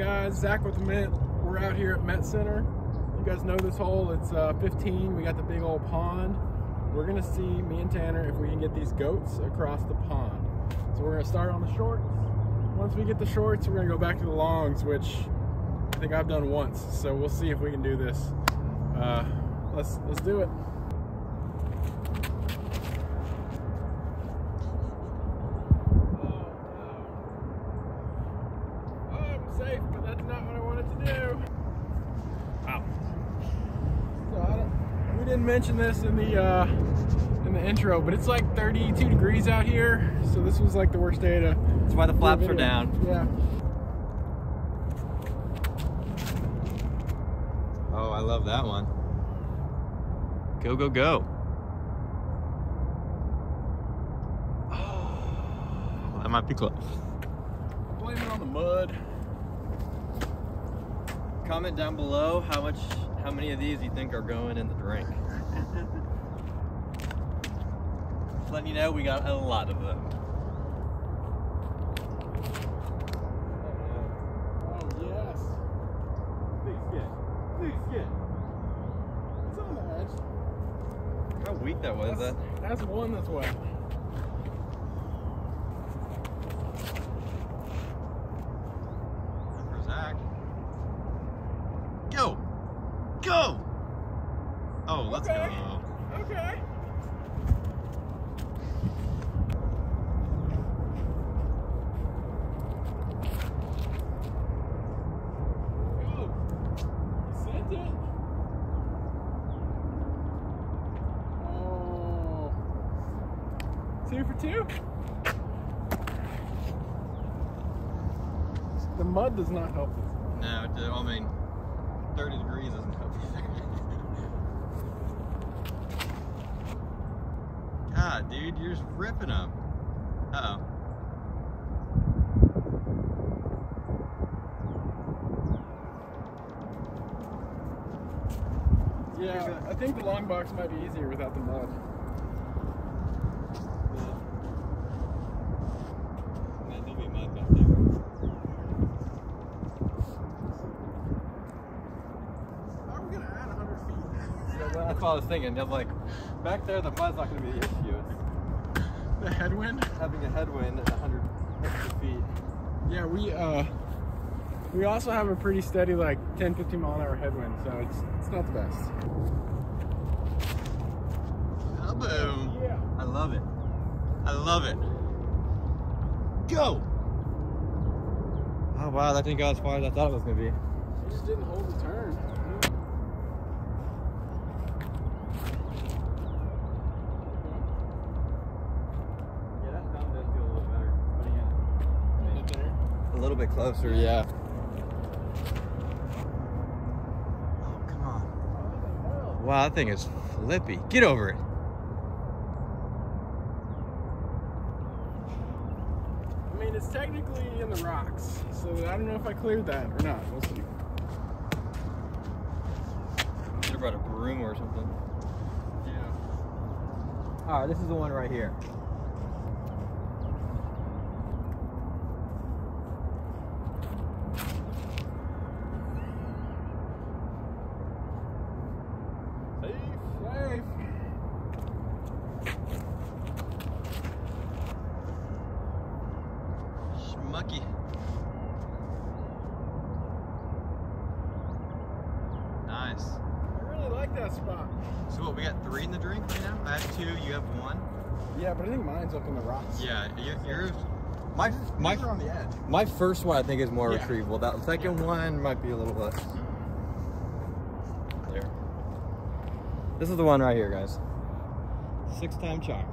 guys? Zach with Mint. We're out here at Met Center. You guys know this hole. It's uh, 15. We got the big old pond. We're gonna see me and Tanner if we can get these goats across the pond. So we're gonna start on the shorts. Once we get the shorts, we're gonna go back to the longs, which I think I've done once. So we'll see if we can do this. Uh, let's let's do it. I'm safe, but that's not what I wanted to do. Wow. So I don't, we didn't mention this in the uh, in the intro, but it's like 32 degrees out here. So this was like the worst day to. That's why the flaps are down. Yeah. Oh, I love that one. Go, go, go. Oh, that might be close. Blame it on the mud. Comment down below how much, how many of these you think are going in the drink. Just letting you know we got a lot of them. Oh yes. Big skid. Big skid. It's on the edge. How weak that was. That's, That that's one that's wet. for Zach. Go! Go! Oh, let's Okay. go. Okay. Go. You sent it. Oh. Two for two. The mud does not help. No, it I mean, 30 degrees doesn't help either. God, dude, you're just ripping them. Uh oh. Yeah, I think the long box might be easier without the mud. Man, there'll be mud back there. How are we gonna add 100 feet? Yeah, well, that's what I was thinking. I'm like, back there, the mud's not going to be the issue. It's The headwind? having a headwind at 100 extra feet. Yeah, we uh we also have a pretty steady like 10 15 mile an hour headwind, so it's it's not the best. Boom. Yeah. I love it. I love it. Go! Oh, wow, that didn't go as far as I thought it was going to be. You just didn't hold the turn. Yeah, that thumb does feel a little better putting it Hold it there. a little bit closer, yeah. Oh, come on. Wow, that thing is flippy. Get over it. I mean, it's technically in the rocks, so I don't know if I cleared that or not. We'll see. Should have brought a broom or something. Yeah. All right, this is the one right here. Schmucky. Nice. I really like that spot. So what, we got three in the drink right now? I have two, you have one? Yeah, but I think mine's up in the rocks. Yeah, yours. My my on the edge. my first one I think is more Yeah. retrievable. That second one might be a little less. There. This is the one right here, guys. Six time charm.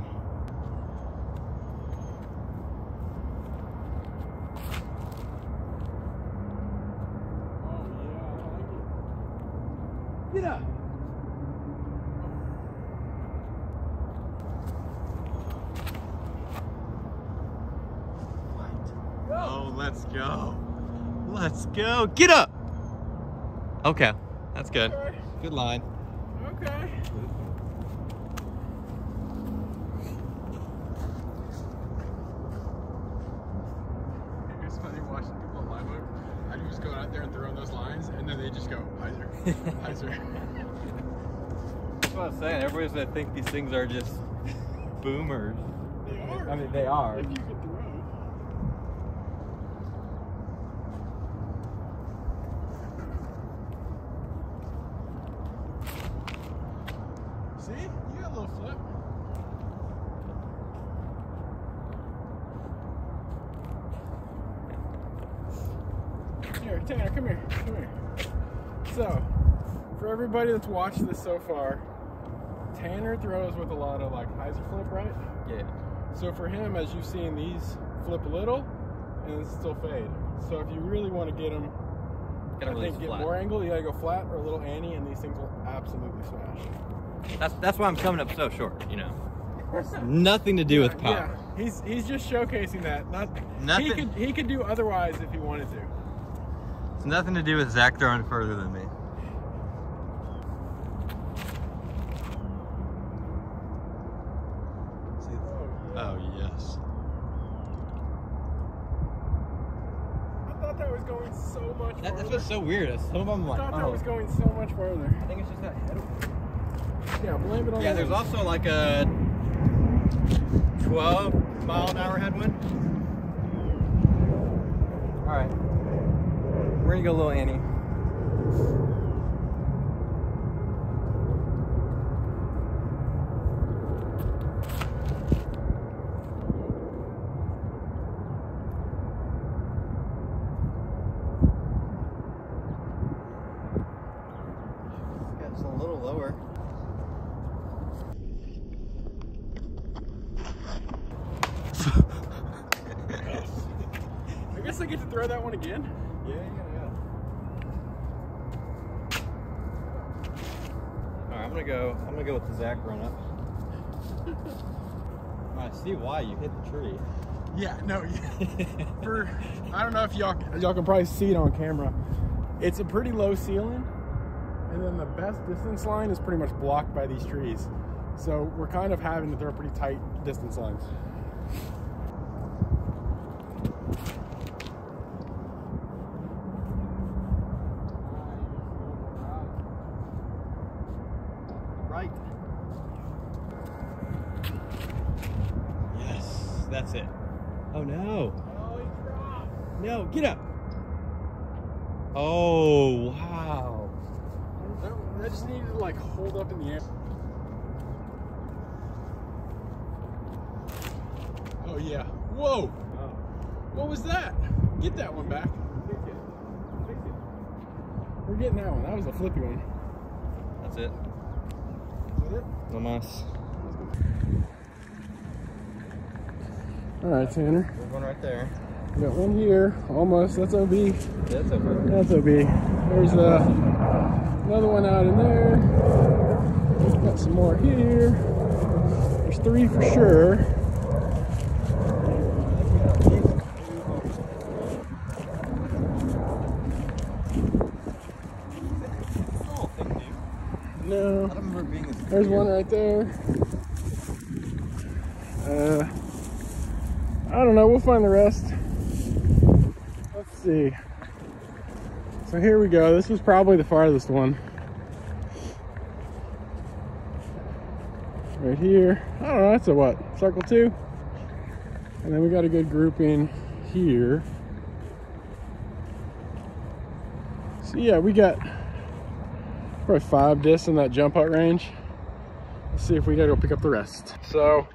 Oh yeah, I like it. Get up. Oh, let's go. Let's go. Get up. Okay, that's good. Okay. Good line. Okay. It's funny watching people on live oak. I just go out there and throw in those lines, and then they just go, hyzer, hyzer. That's what I'm saying. Think these things are just boomers. They are. I mean, they are. If you could throw. See? You got a little flip. Here, Tanner, come here. Come here. So, for everybody that's watched this so far, Tanner throws with a lot of like hyzer flip, right? Yeah. So for him, as you've seen, these flip a little and still fade. So if you really want to get them, Gotta I think get flat. more angle, you gotta go flat or a little Annie, and these things will absolutely smash. That's that's why I'm coming up so short. You know. Nothing to do with power. Yeah, he's he's just showcasing that. Not Nothing- He could he could do otherwise if he wanted to. It's nothing to do with Zach throwing further than me. Oh yes. I thought that was going so much That, that's farther. what's so weird. Some of them I like, thought that oh. was going so much farther. I think it's just that head. Yeah, blame it on Yeah, that. there's also like a 12 mile an hour headwind. All right, we're gonna go a little Annie. Yeah, it's a little lower. I guess I get to throw that one again. Yeah, yeah, yeah. All right, I'm gonna go. I'm gonna go with the Zach run up. I see why you hit the tree. Yeah, no. For I don't know if y'all y'all can probably see it on camera. It's a pretty low ceiling, and then the best distance line is pretty much blocked by these trees. So we're kind of having to throw pretty tight distance lines. Right. Yes, that's it. Oh no! Oh, he. No, get up! Oh wow! That, that just needed to like hold up in the air. Oh yeah. Whoa! Oh. What was that? Get that one back. We're getting that one. That was a flippy one. That's it. It? Lamas. All right, Tanner. There's one right there. We got one here, almost. That's OB. That's over. That's OB. There's uh, another one out in there. Got some more here. There's three for sure. No. I don't remember being this. There's one right there. Uh, I don't know. We'll find the rest. Let's see. So here we go. This was probably the farthest one. Right here. I don't know. That's a what? Circle two? And then we got a good grouping here. So yeah, we got probably five discs in that jump out range. Let's see if we gotta go pick up the rest. So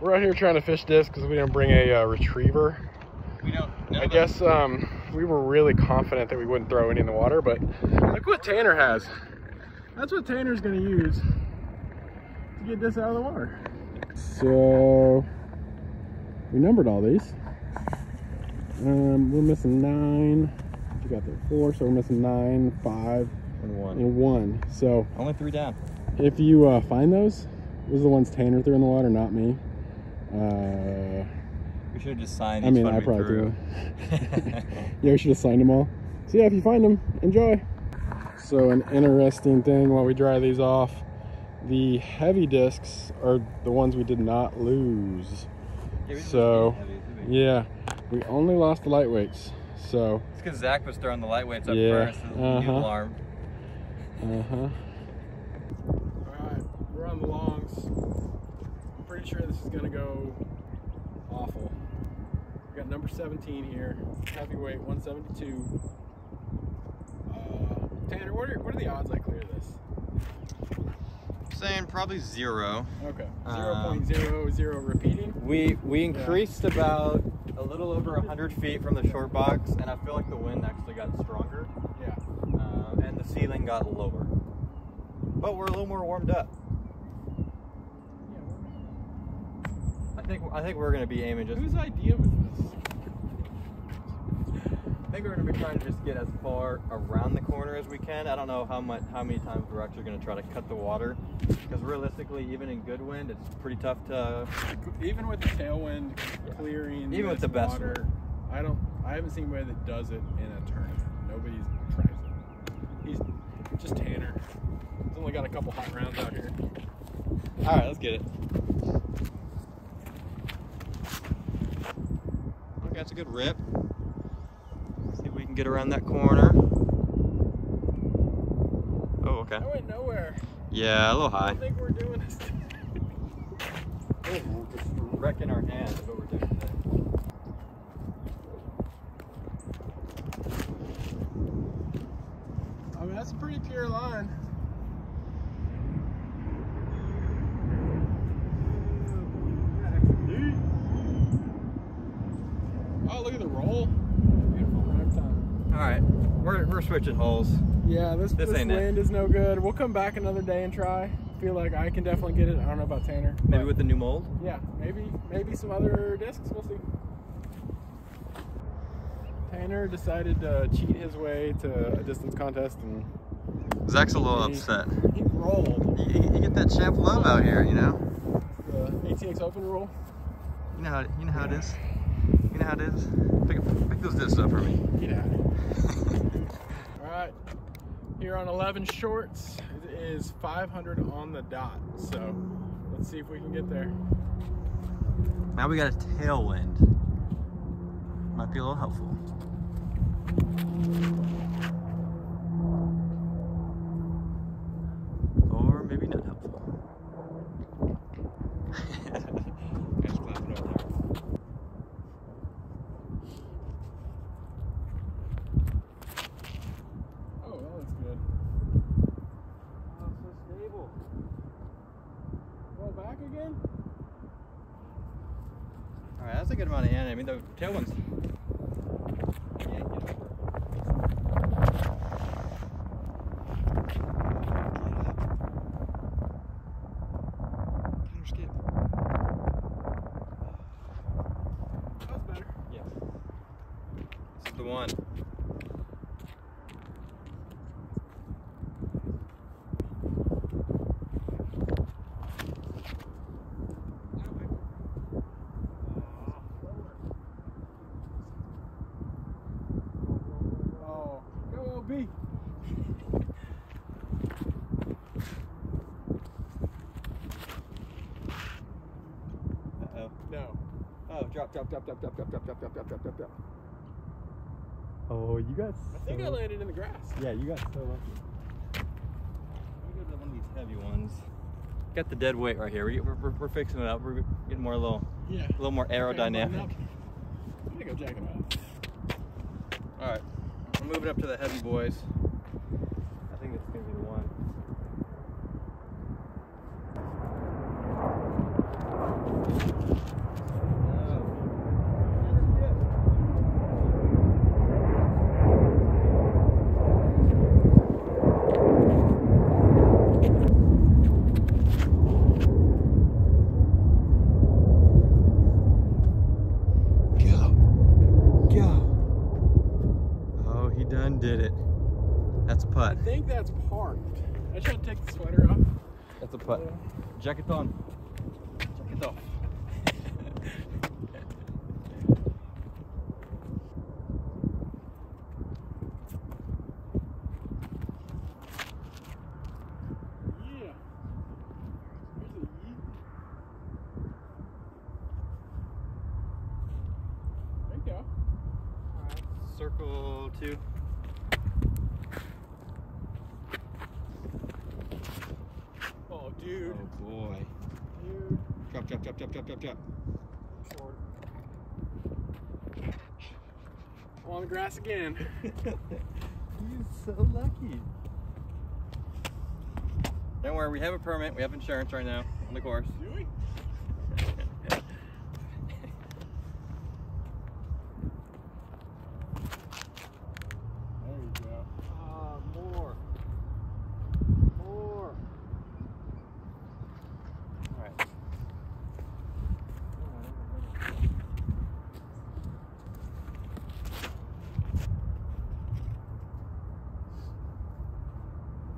we're out here trying to fish this because we didn't bring a uh, retriever. We don't. I guess um, we were really confident that we wouldn't throw any in the water, but look what Tanner has. That's what Tanner's gonna use to get this out of the water. So we numbered all these. Um, we're missing nine. You got there four, so we're missing nine, five, And one. and one. So Only three down. If you uh, find those, those are the ones Tanner threw in the water, not me. Uh, We should have just signed. I mean, I probably threw. yeah, we should have signed them all. So yeah, if you find them, enjoy. So an interesting thing while we dry these off, the heavy discs are the ones we did not lose. Yeah, So. Yeah, we only lost the lightweights. So, It's because Zach was throwing the lightweights up Yeah, first. uh-huh. Uh-huh. alarm. uh huh. Alright, we're on the longs. I'm pretty sure this is gonna go awful. We got number 17 here, heavyweight 172. Uh, Tanner, what are, what are the odds I clear this? Saying probably zero. Okay. Um, 0.00 repeating. We we increased about a little over 100 feet from the short box, and I feel like the wind actually got stronger, Yeah. um, and the ceiling got lower. But we're a little more warmed up. Think I think we're gonna be aiming just. Whose idea was this? I think we're gonna be trying to just get as far around the corner as we can. I don't know how much, how many times we're actually gonna try to cut the water, because realistically, even in good wind, it's pretty tough to. Even with the tailwind Yeah. clearing Even with the best water, I don't. I haven't seen anybody that does it in a tournament. Nobody's tries it. He's just Tanner. He's only got a couple hot rounds out here. All right, let's get it. That's a good rip. See if we can get around that corner. Oh, okay. I went nowhere. Yeah, a little high. don't think we're doing this. Just wrecking our hands is what we're doing today. I mean, that's a pretty pure line. Oh, look at the roll. Beautiful. Right time. All right, we're, we're switching holes. Yeah, this, This this, ain't wind is no good. We'll come back another day and try. Feel like I can definitely get it. I don't know about Tanner. Maybe with the new mold. yeah, maybe maybe some other discs. We'll see. Tanner decided to cheat his way to a distance contest and Zach's a little He- upset. he rolled You, you get that champ love out here, you know. the ATX Open roll. You know how you know how it is. You know how it is. Pick, pick those discs up for me. Get out of here. All right, here on 11 shorts, it is 500 on the dot. So let's see if we can get there. Now we got a tailwind. Might be a little helpful. Or maybe not helpful. Guys clapping over there. Oh, well, that's good. Oh, so Roll back again? All right, that's a good amount of end. I mean, the tailwind's. yanking over. Counter skip. That was better. Yeah. This is the one. Oh, go OB. Uh-oh. No. Oh, drop, drop, drop, drop, drop, drop, drop, drop, drop, drop, drop, drop, drop. Oh, you got I think I landed in the grass. Yeah, you got so lucky. Let me go to one of these heavy ones. Got the dead weight right here. We- We're, we're, we're fixing it up. We're getting more a little, Yeah. a little more Okay, I'm aerodynamic. up. I'm gonna go jack it off. All right, we're moving up to the heavy boys. I think it's gonna be the one. Go. Go. Oh, he done did it. That's a I putt. think that's parked. I should take the sweater off. That's a putt. Jacket on. Jacket off. Yeah. Here's a yeet. There you go. Circle two. Oh, dude. Oh boy. Dude. Drop, drop, drop, drop, drop, drop, drop. Short. On the grass again. He's so lucky. Don't worry, we have a permit. We have insurance right now on the course. Do we? There you go. Ah, more. More. All right.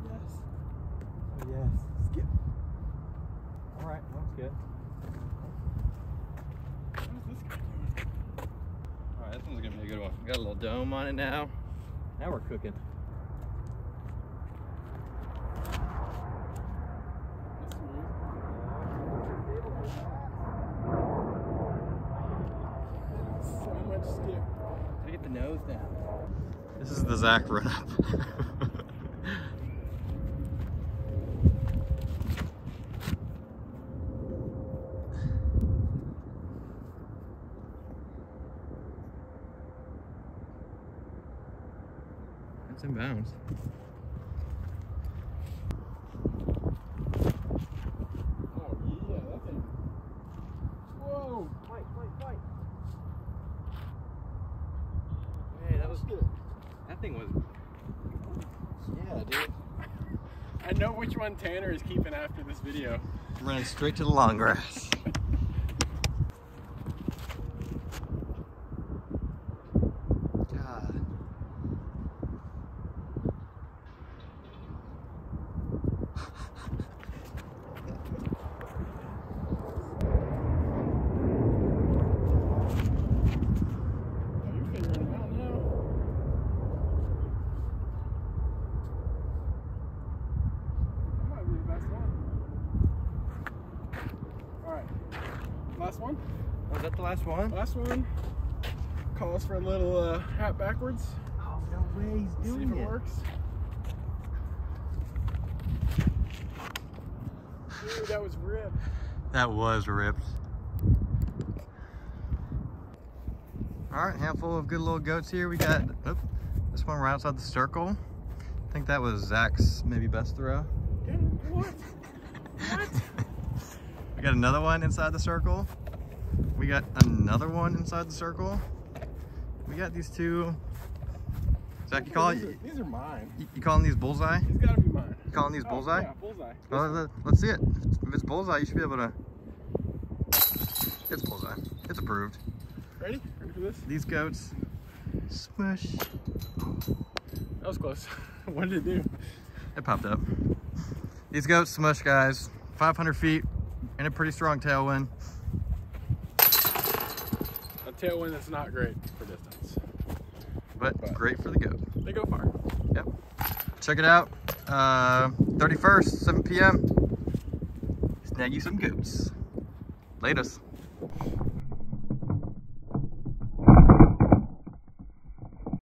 Yes. Oh, yes. Skip. All right, that's good. What is this? All right, this one's gonna be a good one. Got a little dome on it now. Now we're cooking. That's smooth. So much skip. Gotta get the nose down. This is the Zach run up. That's in bounds. Oh yeah, that thing. Whoa! Fight, fight, fight. Hey, that was good. that thing was Yeah, dude. I know which one Tanner is keeping after this video. Running straight to the long grass. God. Oh, you're figuring him out now. That might be the best one. Alright. Last one. Was that the last one? Last one. Calls for a little uh, hat backwards. Oh, no way he's See if it works. Dude, that was ripped. That was ripped. All right, handful of good little goats here. We got oop, this one right outside the circle. I think that was Zach's maybe best throw. What? What? we got another one inside the circle. We got another one inside the circle. We got these two. Zach, you call these, are, these are mine. You, you calling these bullseye? These gotta be mine. You calling these Oh, bullseye? Yeah, bullseye. Well, let, let's see it. If it's bullseye, you should be able to. It's bullseye. It's approved. Ready? Ready for this? These goats, smush. That was close. what did it do? It popped up. These goats smush, guys. 500 feet and a pretty strong tailwind. Tailwind that's not great for distance. but But- great for the goat. They go far. Yep. Check it out. Uh, 31st, 7 p.m. Snag you some goats. Latest.